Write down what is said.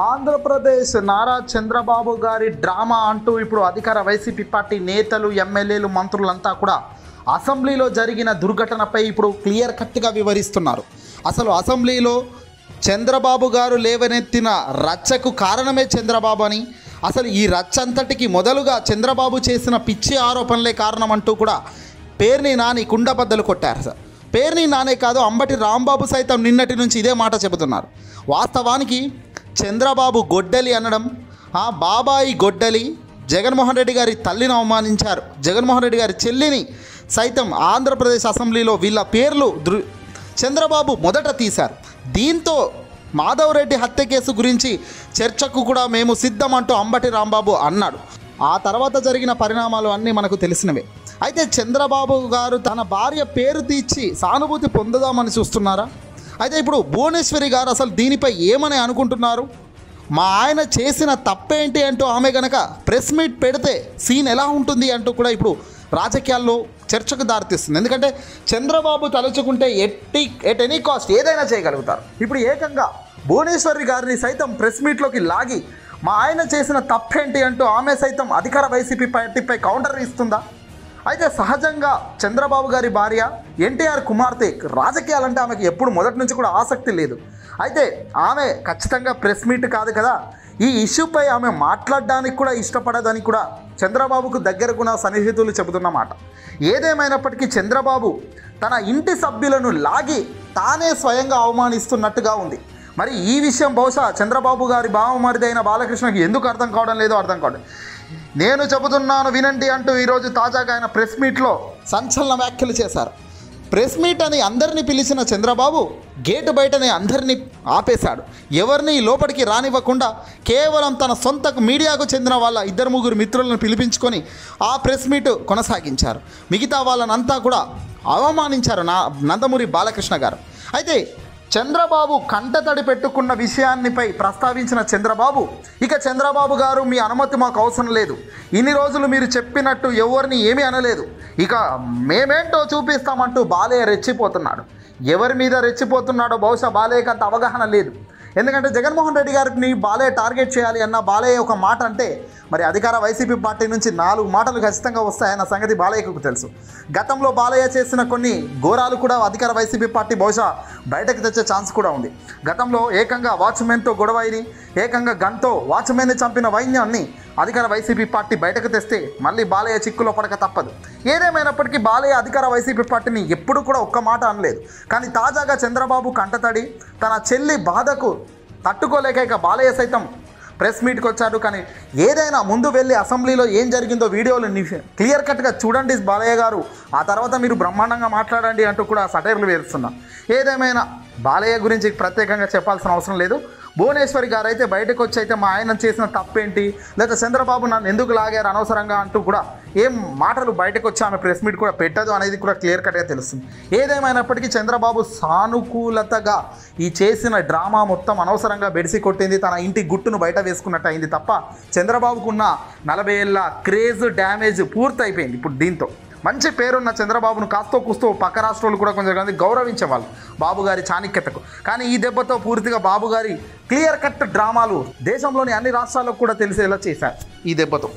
ఆంధ్రప్రదేశ్ నారా చంద్రబాబు గారి డ్రామా అంటూ ఇప్పుడు అధికార వైసీపీ పార్టీ నేతలు ఎమ్మెల్యేలు మంత్రులంతా కూడా అసెంబ్లీలో జరిగిన దుర్ఘటనపై ఇప్పుడు క్లియర్ కట్గా వివరిస్తున్నారు. అసలు అసెంబ్లీలో చంద్రబాబు గారు లేవనెత్తిన రచ్చకు కారణమే చంద్రబాబు అని అసలు ఈ రచ్చ అంతటికి మొదలుగా చంద్రబాబు చేసిన పిచ్చి ఆరోపణలే కారణం అంటూ కూడా పేర్ని నాని కుండబద్దలు కొట్టారు సార్. పేర్ని నానే కాదు అంబటి రాంబాబు సైతం నిన్నటి నుంచి ఇదే మాట చెబుతున్నారు. వాస్తవానికి చంద్రబాబు గొడ్డలి అనడం ఆ బాబాయి గొడ్డలి జగన్మోహన్ రెడ్డి గారి తల్లిని అవమానించారు. జగన్మోహన్ రెడ్డి గారి చెల్లిని సైతం ఆంధ్రప్రదేశ్ అసెంబ్లీలో వీళ్ళ పేర్లు దృ చంద్రబాబు మొదట తీశారు. దీంతో మాధవ్ రెడ్డి హత్య కేసు గురించి చర్చకు కూడా మేము సిద్ధం అంటూ అంబటి రాంబాబు అన్నాడు. ఆ తర్వాత జరిగిన పరిణామాలు అన్నీ మనకు తెలిసినవే. అయితే చంద్రబాబు గారు తన భార్య పేరు తీర్చి సానుభూతి పొందుదామని చూస్తున్నారా? అయితే ఇప్పుడు భువనేశ్వరి గారు అసలు దీనిపై ఏమని అనుకుంటున్నారు? మా ఆయన చేసిన తప్పేంటి అంటూ ఆమె గనక ప్రెస్ మీట్ పెడితే సీన్ ఎలా ఉంటుంది అంటూ కూడా ఇప్పుడు రాజకీయాల్లో చర్చకు దారితీస్తుంది. ఎందుకంటే చంద్రబాబు తలుచుకుంటే ఎట్టి ఎట్ ఎనీ కాస్ట్ ఏదైనా చేయగలుగుతారు. ఇప్పుడు ఏకంగా భువనేశ్వరి గారిని సైతం ప్రెస్ మీట్లోకి లాగి మా ఆయన చేసిన తప్పేంటి అంటూ ఆమె సైతం అధికార వైసీపీ పార్టీపై కౌంటర్ ఇస్తుందా? అయితే సహజంగా చంద్రబాబు గారి భార్య ఎన్టీఆర్ కుమార్తె రాజకీయాలంటే ఆమెకు ఎప్పుడు మొదటి నుంచి కూడా ఆసక్తి లేదు. అయితే ఆమె ఖచ్చితంగా ప్రెస్ మీట్ కాదు కదా. ఈ ఇష్యూపై ఆమె మాట్లాడడానికి కూడా ఇష్టపడదని కూడా చంద్రబాబుకు దగ్గరకున్న సన్నిహితులు చెబుతున్నమాట ఏదేమైనప్పటికీ చంద్రబాబు తన ఇంటి సభ్యులను లాగి తానే స్వయంగా అవమానిస్తున్నట్టుగా ఉంది. మరి ఈ విషయం బహుశా చంద్రబాబు గారి బావమరిది అయిన బాలకృష్ణకి ఎందుకు అర్థం కావడం లేదో అర్థం కావడం. నేను చెబుతున్నాను వినండి అంటూ ఈరోజు తాజాగా ఆయన ప్రెస్ మీట్లో సంచలన వ్యాఖ్యలు చేశారు. ప్రెస్ మీట్ అని అందరినీ పిలిచిన చంద్రబాబు గేటు బయటనే అందరినీ ఆపేశాడు. ఎవరిని లోపలికి రానివ్వకుండా కేవలం తన సొంత మీడియాకు చెందిన వాళ్ళ ఇద్దరు ముగ్గురు మిత్రులను పిలిపించుకొని ఆ ప్రెస్ మీట్ కొనసాగించారు. మిగతా వాళ్ళనంతా కూడా అవమానించారు నా నందమూరి బాలకృష్ణ గారు. అయితే చంద్రబాబు కంటతడి పెట్టుకున్న విషయాన్నిపై ప్రస్తావించిన చంద్రబాబు ఇక చంద్రబాబు గారు మీ అనుమతి మాకు అవసరం లేదు. ఇన్ని రోజులు మీరు చెప్పినట్టు ఎవరిని ఏమీ అనలేదు. ఇక మేమేంటో చూపిస్తామంటూ బాలయ్య రెచ్చిపోతున్నాడు. ఎవరి మీద రెచ్చిపోతున్నాడో బహుశా బాలయ్యకి అంత అవగాహన లేదు. ఎందుకంటే జగన్మోహన్ రెడ్డి గారిని బాలయ్య టార్గెట్ చేయాలి అన్న బాలయ్య ఒక మాట అంటే మరి అధికార వైసీపీ పార్టీ నుంచి నాలుగు మాటలు ఖచ్చితంగా వస్తాయన్న సంగతి బాలయ్యకు తెలుసు. గతంలో బాలయ్య చేసిన కొన్ని ఘోరాలు కూడా అధికార వైసీపీ పార్టీ బహుశా బయటకు తెచ్చే ఛాన్స్ కూడా ఉంది. గతంలో ఏకంగా వాచ్మెన్తో గొడవ అయింది ఏకంగా గన్తో వాచ్మెన్ని చంపిన వైన్యాన్ని అధికార వైసీపీ పార్టీ బయటకు తెస్తే మళ్ళీ బాలయ్య చిక్కులో పడక తప్పదు. ఏదేమైనప్పటికీ బాలయ్య అధికార వైసీపీ పార్టీని ఎప్పుడు కూడా ఒక్క మాట అనలేదు. కానీ తాజాగా చంద్రబాబు కంటతడి తన చెల్లి బాధకు తట్టుకోలేక ఇక బాలయ్య సైతం ప్రెస్ మీట్కి వచ్చాడు కానీ ఏదైనా ముందు వెళ్ళి అసెంబ్లీలో ఏం జరిగిందో వీడియోలు క్లియర్ కట్గా చూడండి బాలయ్య గారు. ఆ తర్వాత మీరు బ్రహ్మాండంగా మాట్లాడండి అంటూ కూడా సటైర్లు వేరుస్తున్నా. ఏదేమైనా బాలయ్య గురించి ప్రత్యేకంగా చెప్పాల్సిన అవసరం లేదు. భువనేశ్వరి గారు అయితే బయటకు వచ్చి అయితే మా ఆయన చేసిన తప్పేంటి? లేదా చంద్రబాబు నన్ను ఎందుకు లాగారు అనవసరంగా అంటూ కూడా ఏం మాటలు బయటకు వచ్చి ఆమె ప్రెస్ మీట్ కూడా పెట్టదు అనేది కూడా క్లియర్ కట్గా తెలుస్తుంది. ఏదేమైనప్పటికీ చంద్రబాబు సానుకూలతగా ఈ చేసిన డ్రామా మొత్తం అనవసరంగా బెడిసి కొట్టింది తన ఇంటి గుట్టును బయట వేసుకున్నట్టు అయింది తప్ప చంద్రబాబుకున్న నలభై ఏళ్ళ క్రేజ్ డ్యామేజ్ పూర్తయిపోయింది ఇప్పుడు దీంతో. మంచి పేరున్న చంద్రబాబును కాస్తో కూస్తో పక్క రాష్ట్రాలు కూడా కొంచెం గౌరవించేవాళ్ళు బాబుగారి చాణిక్యతకు. చాణక్యతకు కానీ ఈ దెబ్బతో పూర్తిగా బాబుగారి క్లియర్ కట్ డ్రామాలు దేశంలోని అన్ని రాష్ట్రాలకు కూడా తెలిసేలా చేశారు ఈ దెబ్బతో.